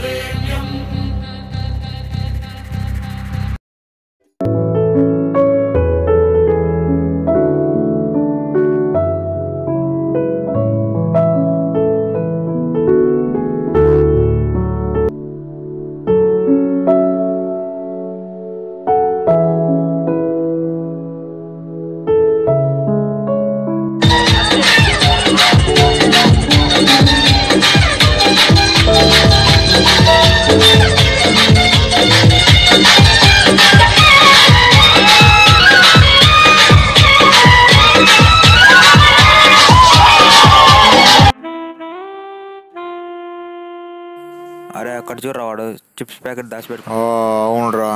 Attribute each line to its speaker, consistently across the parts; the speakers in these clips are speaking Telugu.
Speaker 1: Hallelujah. అక్కడ చూడరా వాడు. చిప్స్ ప్యాకెట్ దాచిపెట్టుకో
Speaker 2: అవునరా.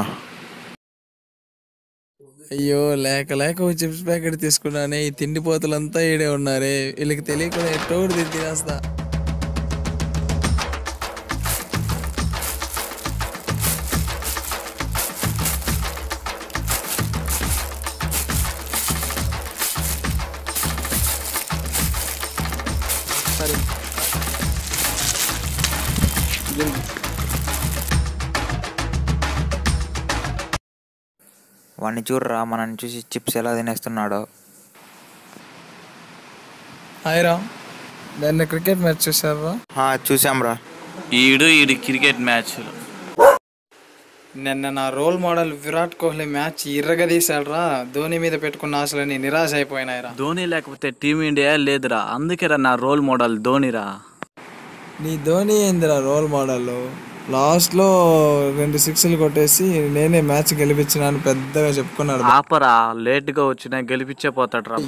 Speaker 3: అయ్యో లేక లేక ఓ చిప్స్ ప్యాకెట్ తీసుకున్నానే. ఈ తిండి పోతులంతా ఈడే ఉన్నారే. వీళ్ళకి తెలియకుండా ఎట్టో తినేస్తా. సరే.
Speaker 1: వాడిని చూడరా మనల్ని చూసి చిప్స్ ఎలా తినేస్తున్నాడో.
Speaker 3: హాయ్ రా దాన్ని క్రికెట్ మ్యాచ్ చూసారా
Speaker 2: చూసాంరా
Speaker 4: ఈడు ఈడు క్రికెట్ మ్యాచ్లు
Speaker 3: నిన్న నా role model Virat Kohli match ఇర్రగా తీశాడురా ధోని మీద పెట్టుకున్న ఆశలన్నీ నిరాశ అయిపోయినాయిరా
Speaker 4: ధోని లేకపోతే టీమిండియా లేదురా. అందుకేరా నా రోల్ మోడల్ ధోనిరా.
Speaker 3: నీ ధోని ఏందిరా రోల్ మోడల్? లాస్ట్లో రెండు సిక్స్లు కొట్టేసి నేనే మ్యాచ్ గెలిపించినాను పెద్దగా చెప్పుకున్నాడు.
Speaker 4: ఆపరా లేట్గా వచ్చినా గెలిపించే పోతాడ్రా.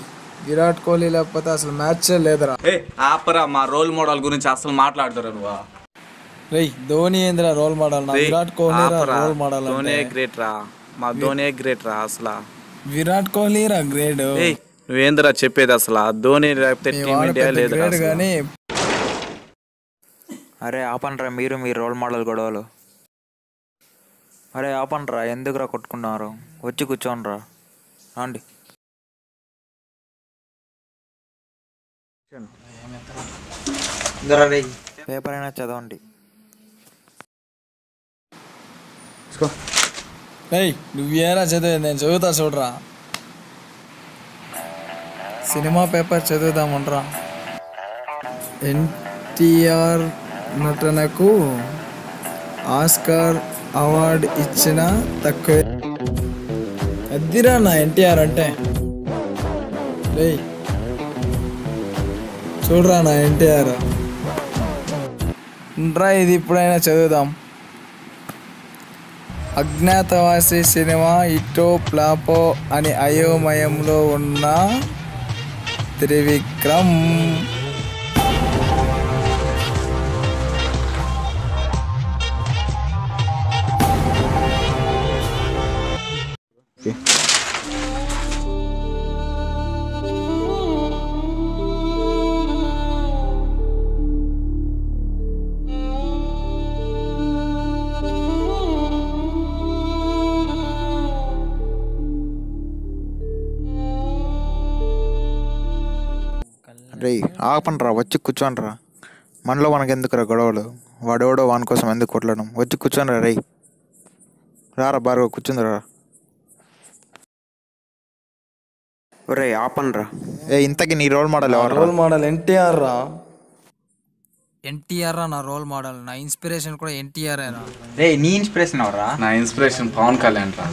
Speaker 3: విరాట్ కోహ్లీ లేకపోతే అసలు మ్యాచే లేదురా.
Speaker 4: ఏ ఆపరా మా రోల్ మోడల్ గురించి అసలు మాట్లాడతారా నువ్వు.
Speaker 3: రేయ్ ధోని ఏందిరా రోల్ మోడల్? నా విరాట్ కోహ్లీ రా రోల్ మోడల్
Speaker 4: ధోనే గ్రేట్ రా మా ధోనే గ్రేట్ రా అసలు.
Speaker 3: విరాట్ కోహ్లీ రా గ్రేడ్?
Speaker 4: ఏయ్ నువ్వేందిరా చెప్పేది అసలు? ధోని లేకపోతే టీమిండియా లేదు
Speaker 3: గ్రేడ్ కానీ
Speaker 1: అరే ఆపండ్రా మీరు మీ రోల్ మోడల్ గొడవలు. అరే ఆపండ్రా ఎందుకురా కొట్టుకుంటున్నారు వచ్చి కూర్చోండ్రా. రండి పేపర్ అయినా చదవండి.
Speaker 3: నువ్వేరా చదివేది? నేను చదువుతా చూడరా. సినిమా పేపర్ చదువుదామంట్రా ఎన్టీఆర్ నటనకు ఆస్కార్ అవార్డు ఇచ్చిన తక్కువ. అద్దిరా నా ఎన్టీఆర్ అంటే. రేయ్. చూడరా నా ఎన్టీఆర్. రా ఇది ఇప్పుడైనా చదువుదాం. అజ్ఞాతవాసి సినిమా ఇటో ప్లాపో అని అయోమయంలో ఉన్న త్రివిక్రమ్.
Speaker 2: రే ఆపండ్రా వచ్చి కూర్చోండ్రా. మనలో మనకి ఎందుకురా గొడవలు? వాడెవడో వాని కోసం ఎందుకు కొట్టడం వచ్చి కూర్చోండ్రా రే రారా బాగా కూర్చుందిరా
Speaker 1: ఒరే ఆపండ్రా.
Speaker 2: ఏ ఇంతకి నీ రోల్ మోడల్ ఎవరు
Speaker 3: రోల్ మోడల్ ఎన్టీఆర్ రా.
Speaker 5: ఎన్టీఆర్ నా రోల్ మోడల్ నా ఇన్స్పిరేషన్ కూడా ఎన్టీఆర్ రే.
Speaker 1: నీ ఇన్స్పిరేషన్ ఎవరా
Speaker 4: నా ఇన్స్పిరేషన్ పవన్ కళ్యాణ్ రా.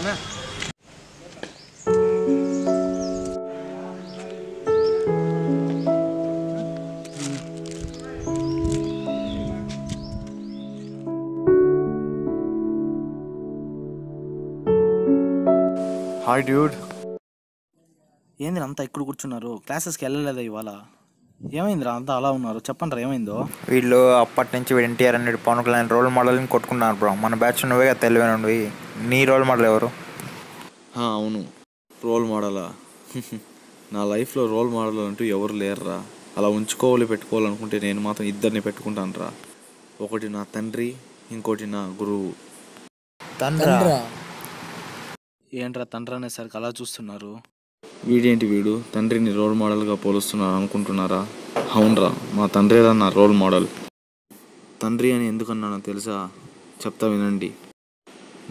Speaker 6: ఆమె హాయ్ డ్యూడ్
Speaker 7: ఏంది అంతా ఇక్కడ కూర్చున్నారు? క్లాసెస్కి వెళ్ళలేదా ఇవాళ? ఏమైందిరా అంతా అలా ఉన్నారు? చెప్పండి రా ఏమైందో?
Speaker 1: వీళ్ళు అప్పటి నుంచి వీడు ఎన్టీఆర్ అనేది పవన్ కళ్యాణ్ రోల్ మోడల్ని కొట్టుకున్నారు బ్రో. మన బ్యాచ్ నువ్వే కదా తెలివైనవి నీ రోల్ మోడల్ ఎవరు?
Speaker 8: అవును. రోల్ మోడలా? నా లైఫ్లో రోల్ మోడల్ అంటూ ఎవరు లేరురా. అలా ఉంచుకోవాలి పెట్టుకోవాలనుకుంటే నేను మాత్రం ఇద్దరిని పెట్టుకుంటాను రా ఒకటి నా తండ్రి ఇంకోటి నా గురువు.
Speaker 1: తండ్రా?
Speaker 7: ఏంట్రా తండ్రి అనేసరికి అలా చూస్తున్నారు?
Speaker 8: వీడేంటి వీడు? తండ్రిని రోల్ మోడల్గా పోలుస్తున్నారు అనుకుంటున్నారా? అవునరా మా తండ్రిరా నా రోల్ మోడల్ తండ్రి అని ఎందుకన్నానో తెలుసా? చెప్తా వినండి.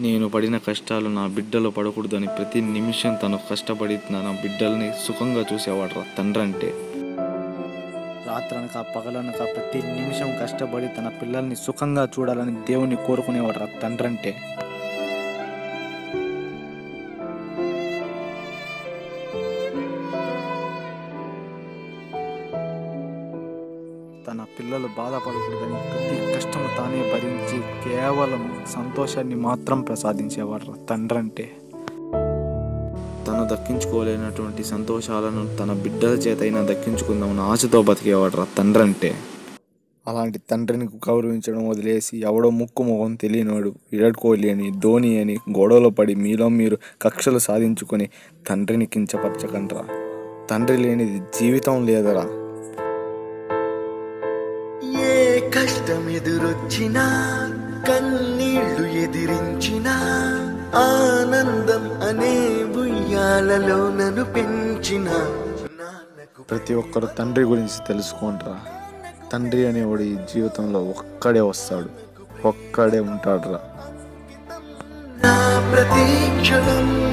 Speaker 8: నేను పడిన కష్టాలు నా బిడ్డలు పడకూడదని ప్రతి నిమిషం తను కష్టపడి నా బిడ్డల్ని సుఖంగా చూసేవాడురా తండ్రి అంటే.
Speaker 7: రాత్రనక పగలనక ప్రతి నిమిషం కష్టపడి తన పిల్లల్ని సుఖంగా చూడాలని దేవుని కోరుకునేవాడు రా తండ్రి అంటే. తన పిల్లలు బాధపడకూడదని ప్రతి కష్టం తానే భరించి కేవలం సంతోషాన్ని మాత్రం ప్రసాదించేవాడు తండ్రి అంటే
Speaker 8: తను దక్కించుకోలేనటువంటి సంతోషాలను తన బిడ్డల చేతైనా దక్కించుకుందామని ఆశతో బతికేవాడురా తండ్రి అంటే
Speaker 6: అలాంటి తండ్రిని గౌరవించడం వదిలేసి ఎవడో ముక్కు మొహం తెలియనివాడు విరాట్ కోహ్లీ అని ధోని అని గొడవలో పడి మీలో మీరు కక్షలు సాధించుకొని తండ్రిని కించపరచకండ్రా తండ్రి లేనిది జీవితం లేదరా.
Speaker 9: కష్టం ఎదురొచ్చినా కన్నీళ్ళు ఎదిరించినా ఆనందం అనే బుయ్యాలలో నన్ను పెంచిన.
Speaker 6: ప్రతి ఒక్కరు తండ్రి గురించి తెలుసుకోండిరా. తండ్రి అనేవాడు ఈ జీవితంలో ఒక్కడే వస్తాడు. ఒక్కడే ఉంటాడురా.
Speaker 9: నా ప్రతి క్షణం.